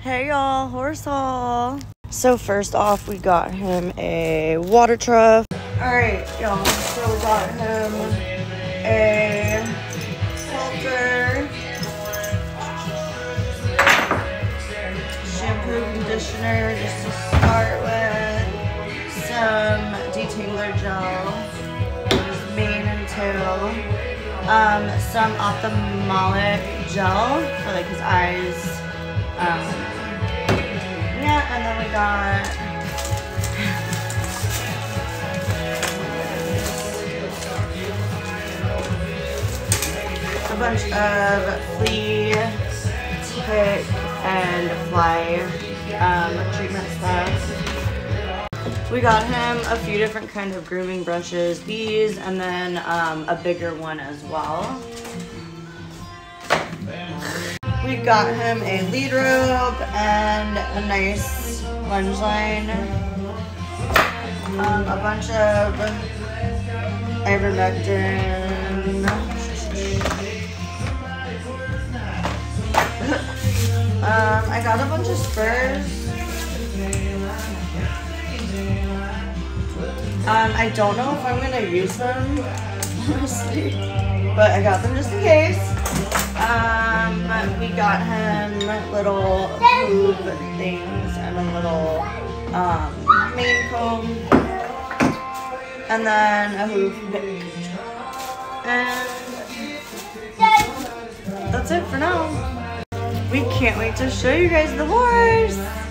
Hey y'all, horse haul. So first off, we got him a water trough. All right, y'all. So we got him a halter, shampoo, conditioner, just to start with, some detangler gel, mane and tail, um, some ophthalmic gel for like his eyes. Um, yeah, and then we got a bunch of flea, tick, and fly um, treatment stuff. We got him a few different kinds of grooming brushes, these, and then um, a bigger one as well. We got him a lead rope and a nice lunge line. Um, a bunch of ivermectin. um, I got a bunch of spurs. Um, I don't know if I'm gonna use them, honestly, but I got them just in case. Um, we got him little hoof things and a little um, mane comb. And then a hoof pick. And that's it for now. We can't wait to show you guys the horse.